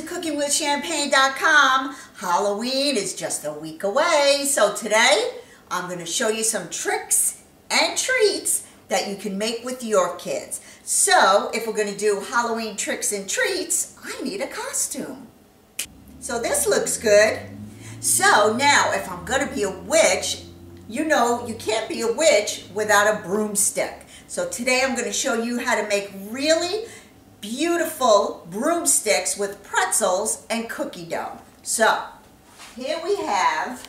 to CookingWithChampaine.com. Halloween is just a week away. So today, I'm going to show you some tricks and treats that you can make with your kids. So, if we're going to do Halloween tricks and treats, I need a costume. So this looks good. So now, if I'm going to be a witch, you know you can't be a witch without a broomstick. So today I'm going to show you how to make really beautiful broomsticks with pretzels and cookie dough. So, here we have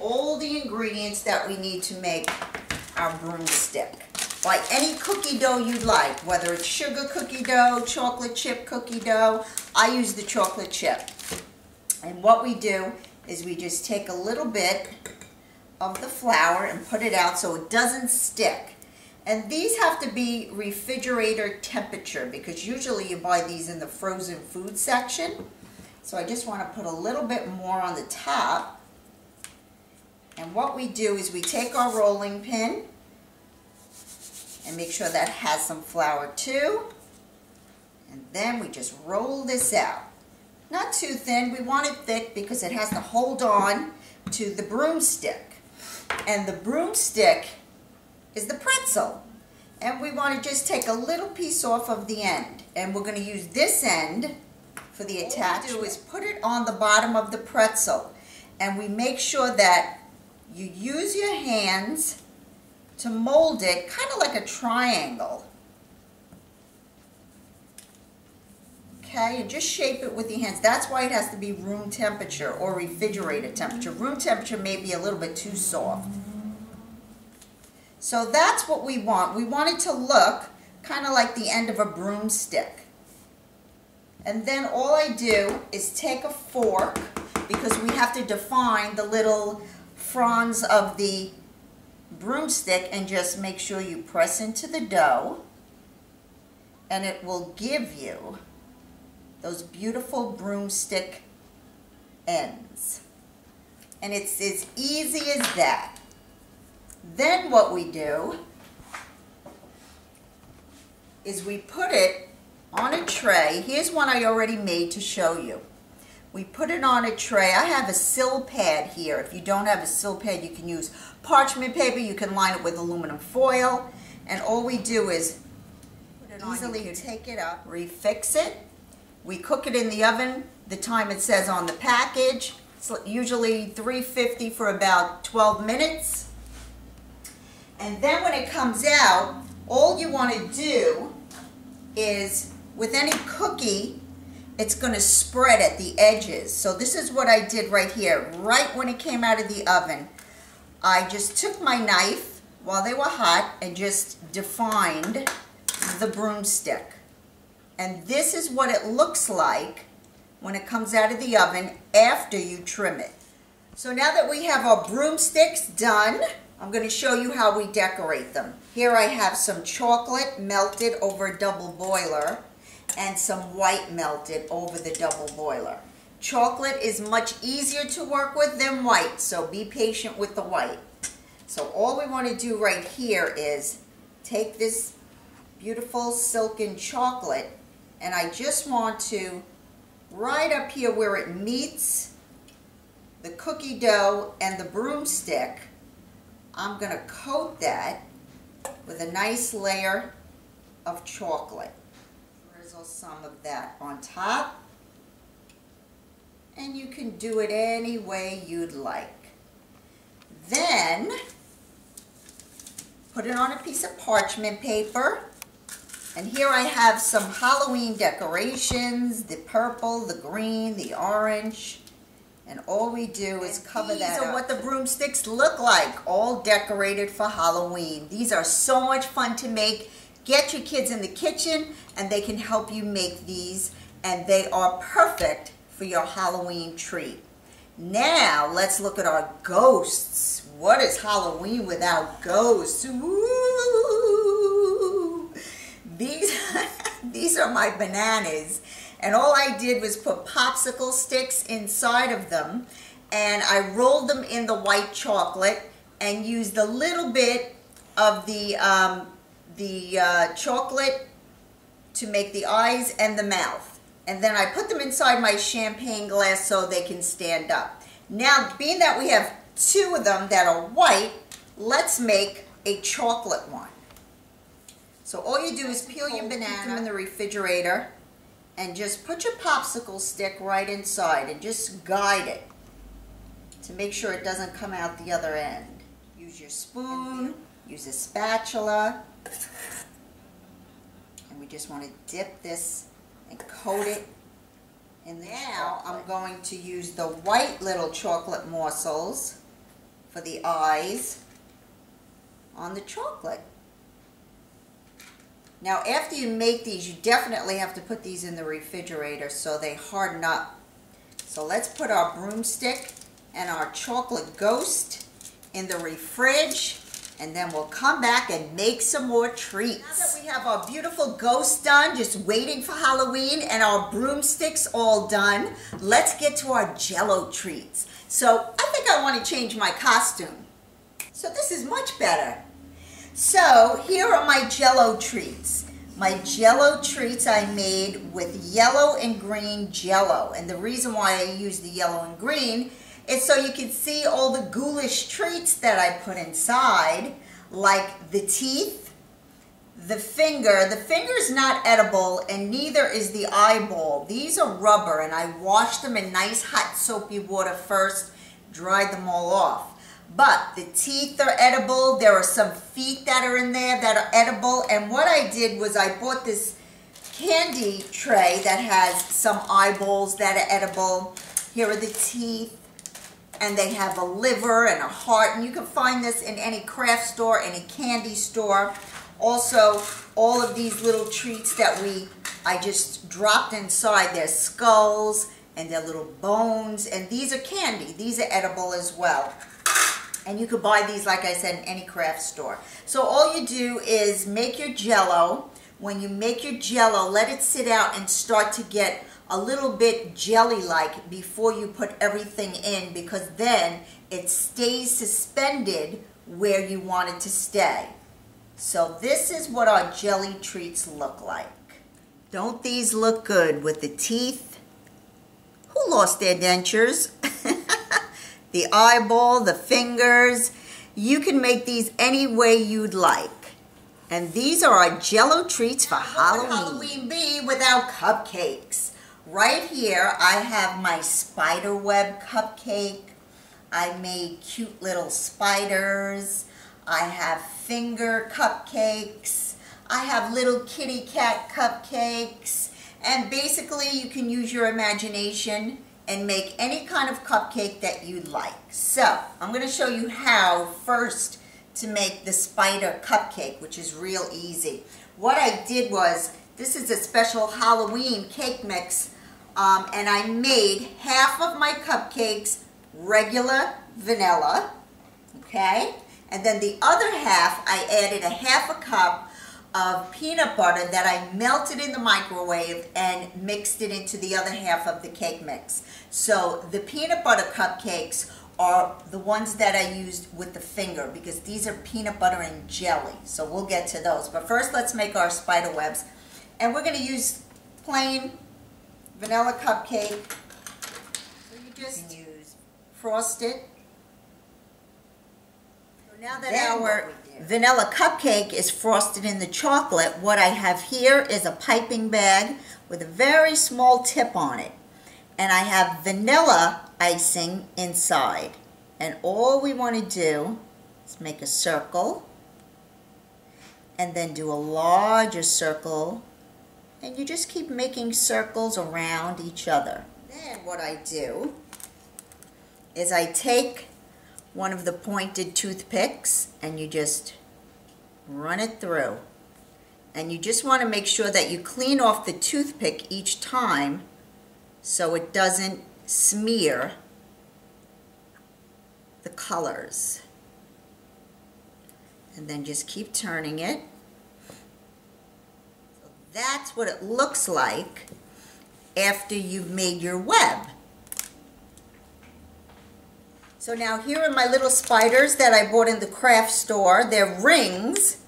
all the ingredients that we need to make our broomstick. Like any cookie dough you'd like, whether it's sugar cookie dough, chocolate chip cookie dough, I use the chocolate chip. And what we do is we just take a little bit of the flour and put it out so it doesn't stick. And these have to be refrigerator temperature because usually you buy these in the frozen food section. So I just want to put a little bit more on the top. And what we do is we take our rolling pin and make sure that has some flour too. And then we just roll this out. Not too thin, we want it thick because it has to hold on to the broomstick. And the broomstick is the pretzel. And we want to just take a little piece off of the end. And we're going to use this end for the attachment. What we do is put it on the bottom of the pretzel. And we make sure that you use your hands to mold it kind of like a triangle. Okay, and just shape it with your hands. That's why it has to be room temperature or refrigerator temperature. Room temperature may be a little bit too soft. So that's what we want. We want it to look kind of like the end of a broomstick. And then all I do is take a fork because we have to define the little fronds of the broomstick and just make sure you press into the dough and it will give you those beautiful broomstick ends. And it's as easy as that. Then what we do is we put it on a tray. Here's one I already made to show you. We put it on a tray. I have a Silpat here. If you don't have a Silpat, you can use parchment paper. You can line it with aluminum foil. And all we do is easily take it up, refix it. We cook it in the oven the time it says on the package. It's usually 350 for about 12 minutes. And then when it comes out, all you want to do is, with any cookie, it's going to spread at the edges. So this is what I did right here. Right when it came out of the oven, I just took my knife while they were hot and just defined the broomstick. And this is what it looks like when it comes out of the oven after you trim it. So now that we have our broomsticks done, I'm going to show you how we decorate them. Here I have some chocolate melted over a double boiler and some white melted over the double boiler. Chocolate is much easier to work with than white, so be patient with the white. So all we want to do right here is take this beautiful silken chocolate and I just want to right up here where it meets the cookie dough and the broomstick I'm going to coat that with a nice layer of chocolate. Drizzle some of that on top. And you can do it any way you'd like. Then, put it on a piece of parchment paper. And here I have some Halloween decorations, the purple, the green, the orange. And all we do is cover These that These are what the broomsticks look like, all decorated for Halloween. These are so much fun to make. Get your kids in the kitchen and they can help you make these and they are perfect for your Halloween treat. Now, let's look at our ghosts. What is Halloween without ghosts? Ooh. These, these are my bananas and all I did was put popsicle sticks inside of them and I rolled them in the white chocolate and used a little bit of the, um, the uh, chocolate to make the eyes and the mouth. and then I put them inside my champagne glass so they can stand up. Now, being that we have two of them that are white, let's make a chocolate one. So all you do is peel your banana in the refrigerator and just put your popsicle stick right inside and just guide it to make sure it doesn't come out the other end. Use your spoon, use a spatula, and we just want to dip this and coat it And Now. I'm going to use the white little chocolate morsels for the eyes on the chocolate. Now after you make these, you definitely have to put these in the refrigerator so they harden up. So let's put our broomstick and our chocolate ghost in the refrige and then we'll come back and make some more treats. Now that we have our beautiful ghost done, just waiting for Halloween, and our broomsticks all done, let's get to our jello treats. So I think I want to change my costume. So this is much better. So here are my jello treats. My jello treats I made with yellow and green jello. And the reason why I use the yellow and green is so you can see all the ghoulish treats that I put inside, like the teeth, the finger. The finger is not edible and neither is the eyeball. These are rubber and I washed them in nice hot soapy water first, dried them all off. But the teeth are edible. There are some feet that are in there that are edible. And what I did was I bought this candy tray that has some eyeballs that are edible. Here are the teeth. And they have a liver and a heart. And you can find this in any craft store, any candy store. Also, all of these little treats that we, I just dropped inside. Their skulls and their little bones. And these are candy. These are edible as well. And you could buy these, like I said, in any craft store. So all you do is make your jello. When you make your jello, let it sit out and start to get a little bit jelly-like before you put everything in because then it stays suspended where you want it to stay. So this is what our jelly treats look like. Don't these look good with the teeth? Who lost their dentures? The eyeball, the fingers. You can make these any way you'd like. And these are our jello treats for Halloween. Halloween be without cupcakes? Right here, I have my spider web cupcake. I made cute little spiders. I have finger cupcakes. I have little kitty cat cupcakes. And basically, you can use your imagination and make any kind of cupcake that you like. So, I'm going to show you how first to make the spider cupcake, which is real easy. What I did was, this is a special Halloween cake mix, um, and I made half of my cupcakes regular vanilla, okay? And then the other half, I added a half a cup of peanut butter that I melted in the microwave and mixed it into the other half of the cake mix. So the peanut butter cupcakes are the ones that I used with the finger because these are peanut butter and jelly. So we'll get to those. But first let's make our spider webs. And we're going to use plain vanilla cupcake. So you just use frosted. So now that then our vanilla cupcake is frosted in the chocolate, what I have here is a piping bag with a very small tip on it. And I have vanilla icing inside. And all we want to do is make a circle and then do a larger circle and you just keep making circles around each other. Then what I do is I take one of the pointed toothpicks and you just run it through. And you just want to make sure that you clean off the toothpick each time so it doesn't smear the colors. And then just keep turning it. So that's what it looks like after you've made your web. So now here are my little spiders that I bought in the craft store. They're rings.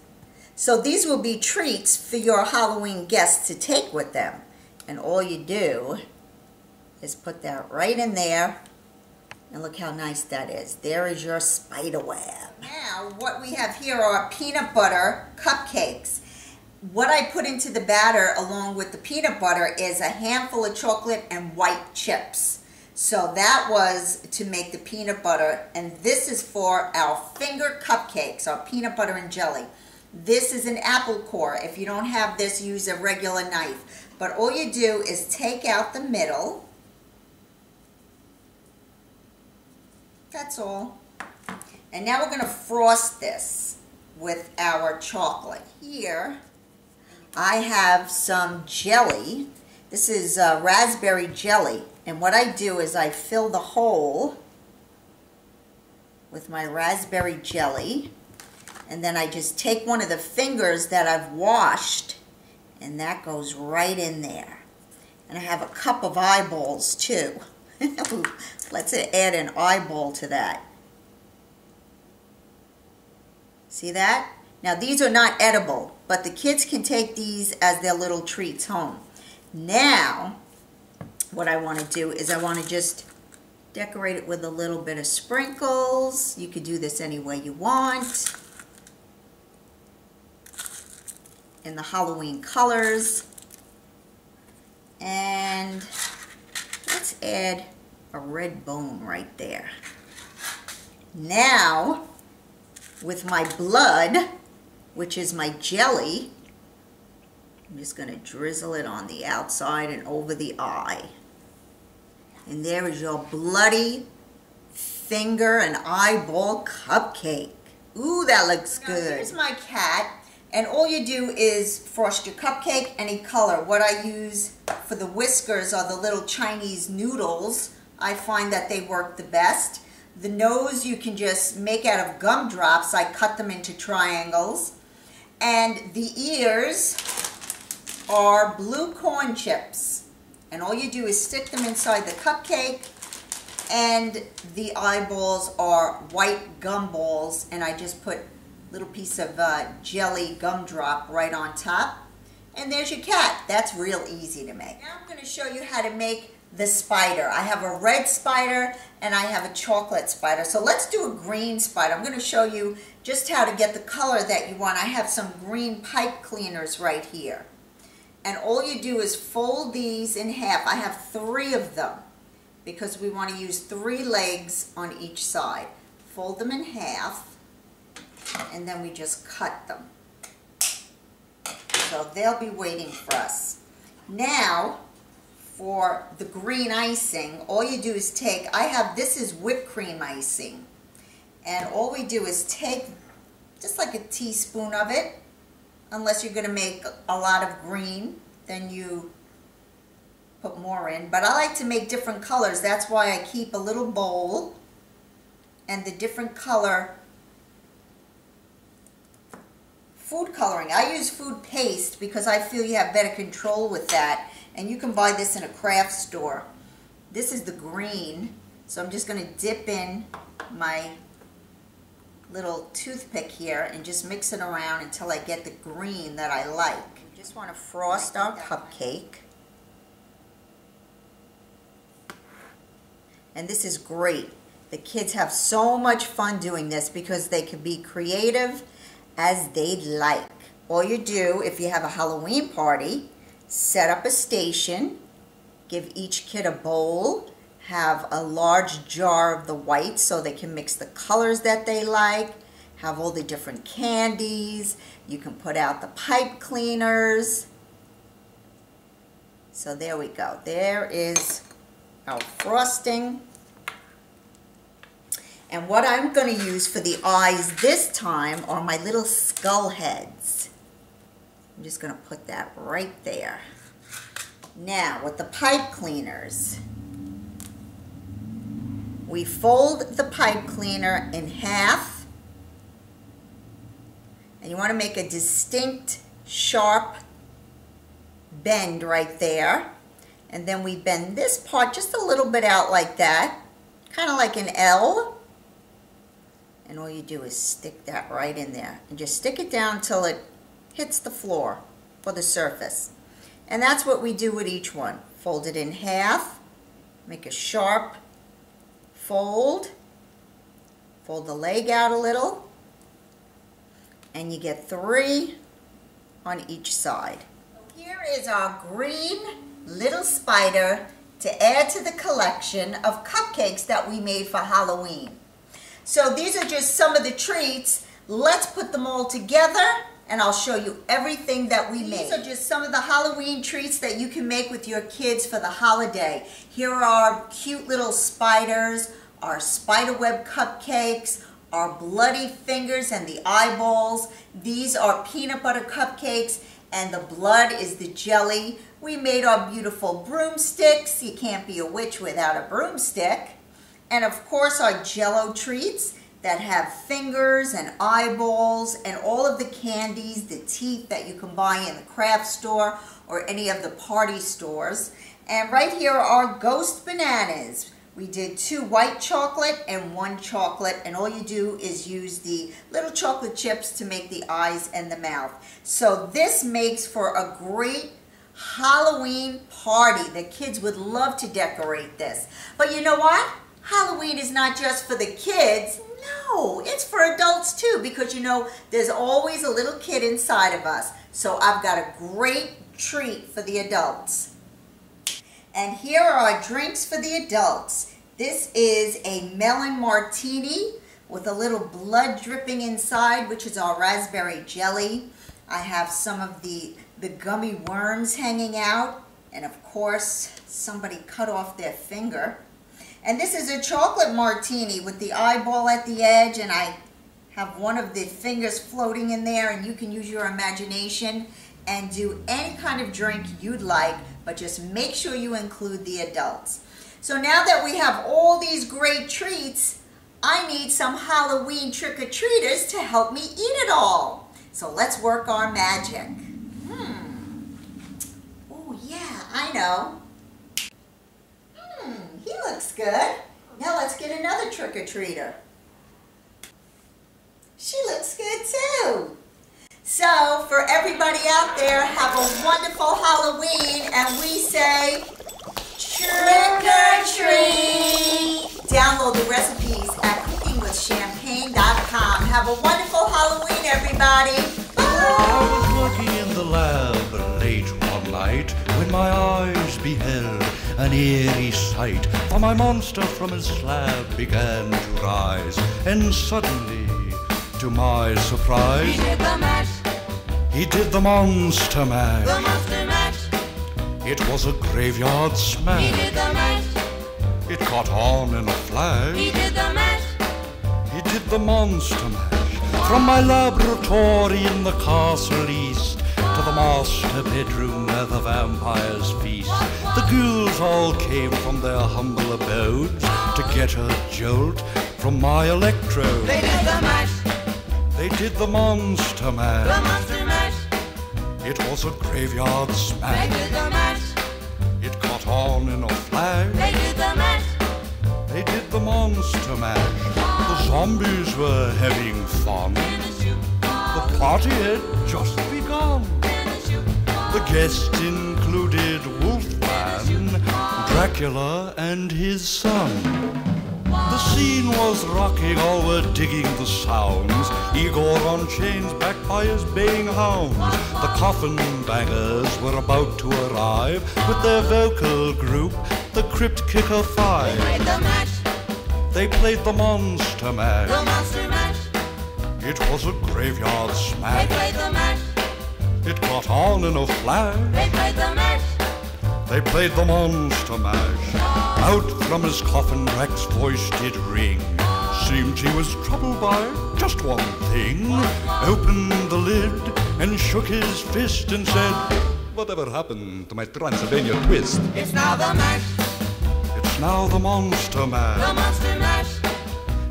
So these will be treats for your Halloween guests to take with them. And all you do is put that right in there. And look how nice that is. There is your spider web. Now, what we have here are peanut butter cupcakes. What I put into the batter along with the peanut butter is a handful of chocolate and white chips. So that was to make the peanut butter, and this is for our finger cupcakes, our peanut butter and jelly. This is an apple core. If you don't have this, use a regular knife. But all you do is take out the middle. That's all. And now we're going to frost this with our chocolate. Here, I have some jelly. This is uh, raspberry jelly. And what I do is I fill the hole with my raspberry jelly. And then I just take one of the fingers that I've washed and that goes right in there. And I have a cup of eyeballs too. Let's add an eyeball to that. See that? Now these are not edible, but the kids can take these as their little treats home. Now, what I want to do is I want to just decorate it with a little bit of sprinkles. You could do this any way you want. In the Halloween colors. And let's add a red bone right there. Now, with my blood, which is my jelly, I'm just going to drizzle it on the outside and over the eye. And there is your bloody finger and eyeball cupcake. Ooh, that looks good. Here's my cat. And all you do is frost your cupcake any color. What I use for the whiskers are the little Chinese noodles. I find that they work the best. The nose you can just make out of gumdrops. I cut them into triangles. And the ears are blue corn chips. And all you do is stick them inside the cupcake and the eyeballs are white gumballs and I just put little piece of uh, jelly gumdrop right on top. And there's your cat. That's real easy to make. Now I'm going to show you how to make the spider. I have a red spider and I have a chocolate spider. So let's do a green spider. I'm going to show you just how to get the color that you want. I have some green pipe cleaners right here and all you do is fold these in half. I have three of them because we want to use three legs on each side. Fold them in half and then we just cut them. So they'll be waiting for us. Now, for the green icing, all you do is take, I have, this is whipped cream icing. And all we do is take just like a teaspoon of it, unless you're going to make a lot of green, then you put more in. But I like to make different colors. That's why I keep a little bowl and the different color food coloring. I use food paste because I feel you have better control with that. And you can buy this in a craft store. This is the green. So I'm just going to dip in my little toothpick here and just mix it around until I get the green that I like. Just want to frost our cupcake. And this is great. The kids have so much fun doing this because they can be creative as they like. All you do, if you have a Halloween party, set up a station, give each kid a bowl, have a large jar of the white so they can mix the colors that they like, have all the different candies. You can put out the pipe cleaners. So there we go. There is our frosting. And what I'm going to use for the eyes this time are my little skull heads. I'm just going to put that right there. Now, with the pipe cleaners, we fold the pipe cleaner in half and you want to make a distinct sharp bend right there and then we bend this part just a little bit out like that kind of like an L and all you do is stick that right in there and just stick it down until it hits the floor or the surface And that's what we do with each one. Fold it in half, make a sharp fold, fold the leg out a little, and you get three on each side. Here is our green little spider to add to the collection of cupcakes that we made for Halloween. So these are just some of the treats. Let's put them all together and I'll show you everything that we made. These are just some of the Halloween treats that you can make with your kids for the holiday. Here are our cute little spiders, our spiderweb cupcakes, our bloody fingers and the eyeballs. These are peanut butter cupcakes and the blood is the jelly. We made our beautiful broomsticks. You can't be a witch without a broomstick. And of course our jello treats that have fingers and eyeballs and all of the candies, the teeth that you can buy in the craft store or any of the party stores. And right here are ghost bananas. We did two white chocolate and one chocolate and all you do is use the little chocolate chips to make the eyes and the mouth. So this makes for a great Halloween party. The kids would love to decorate this. But you know what? Halloween is not just for the kids. No, it's for adults too because you know there's always a little kid inside of us. So I've got a great treat for the adults. And here are our drinks for the adults. This is a melon martini with a little blood dripping inside, which is our raspberry jelly. I have some of the, the gummy worms hanging out. And of course, somebody cut off their finger. And this is a chocolate martini with the eyeball at the edge and I have one of the fingers floating in there and you can use your imagination and do any kind of drink you'd like, but just make sure you include the adults. So now that we have all these great treats, I need some Halloween trick-or-treaters to help me eat it all. So let's work our magic. Hmm. Oh yeah, I know. He looks good. Now let's get another trick-or-treater. She looks good too. So, for everybody out there, have a wonderful Halloween, and we say trick or treat. Download the recipes at cookingwithchampaine.com. Have a wonderful Halloween, everybody. Bye. I was working in the lab late one night when my eyes beheld an eerie sight. For my monster from his slab began to rise, and suddenly, to my surprise, He did the mash, he did the monster mash. the monster mash. It was a graveyard smash. He did the mash, It caught on in a flash. he did the mash. He did the monster mash from my laboratory in the castle east to the master bedroom where the vampires feast. The ghouls all came from their humble abodes to get a jolt from my electrode. They did the mash, They did the monster mash. the monster mash. It was a graveyard smash. They did the mash, It caught on in a flash. they did the mash. They did the monster mash. The zombies were having fun. In a shoe, The party had just begun. in a shoe. The guests included Wolfman, Dracula, and his son. The scene was rocking, all were digging the sounds. Igor on chains, backed by his baying hounds. The coffin bangers were about to arrive with their vocal group, the Crypt Kicker Five. They played the mash, They played the Monster the Mash. monster mash. It was a graveyard smash. They played the mash, It caught on in a flash. they played the mash. They played the monster mash. Out from his coffin, Rex's voice did ring. Seemed he was troubled by just one thing. Opened the lid and shook his fist and said, Whatever happened to my Transylvania twist? It's now the mash, It's now the monster mash. the monster mash.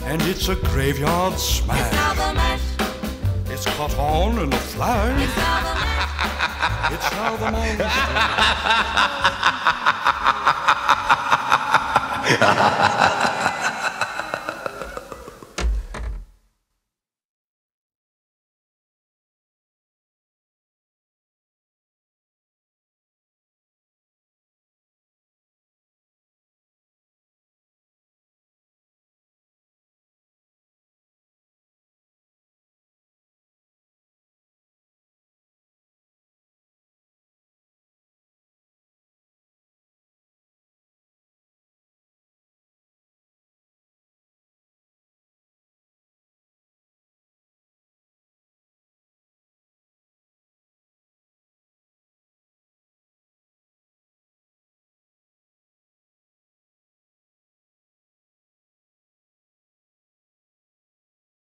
and it's a graveyard smash. It's now the mash, It's caught on in a flash. It's now the mash.